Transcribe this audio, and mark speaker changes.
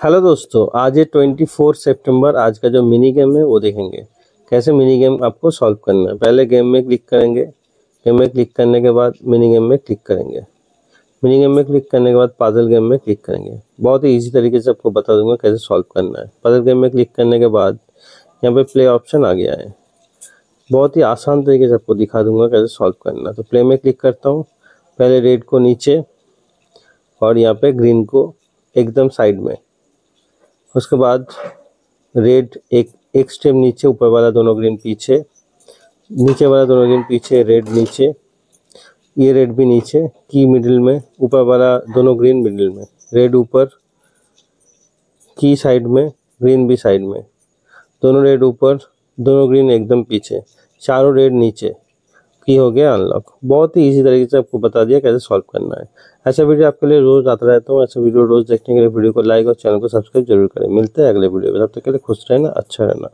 Speaker 1: Hello दोस्तों, आज ये ट्वेंटी फोर सेप्टेम्बर आज का जो मिनी गेम है वो देखेंगे। कैसे मिनी गेम आपको सॉल्व करना है? पहले गेम में क्लिक करेंगे, गेम में क्लिक करने के बाद मिनी गेम में क्लिक करेंगे। मिनी गेम में क्लिक करने के बाद पाजल गेम में क्लिक करेंगे। बहुत ही ईजी तरीके से आपको बता दूँगा कैसे सॉल्व करना है। पाजल गेम में क्लिक करने के बाद यहाँ पे प्ले ऑप्शन आ गया है। बहुत ही आसान तरीके से आपको दिखा दूँगा कैसे सॉल्व करना है। तो प्ले में क्लिक करता हूँ। पहले रेड को नीचे और यहाँ पे ग्रीन को एकदम साइड में। उसके बाद रेड एक एक स्टेप नीचे, ऊपर वाला दोनों ग्रीन पीछे, नीचे वाला दोनों ग्रीन पीछे रेड नीचे, ये रेड भी नीचे की मिडिल में, ऊपर वाला दोनों ग्रीन मिडिल में रेड ऊपर की साइड में ग्रीन भी साइड में, दोनों रेड ऊपर, दोनों ग्रीन एकदम पीछे, चारों रेड नीचे की हो गया अनलॉक बहुत ही इजी तरीके से आपको बता दिया कैसे सॉल्व करना है। ऐसा वीडियो आपके लिए रोज आता रहता हूँ, ऐसा वीडियो रोज देखने के लिए वीडियो को लाइक और चैनल को सब्सक्राइब ज़रूर करें। मिलते हैं अगले वीडियो में। तब तक के लिए खुश रहना अच्छा रहना।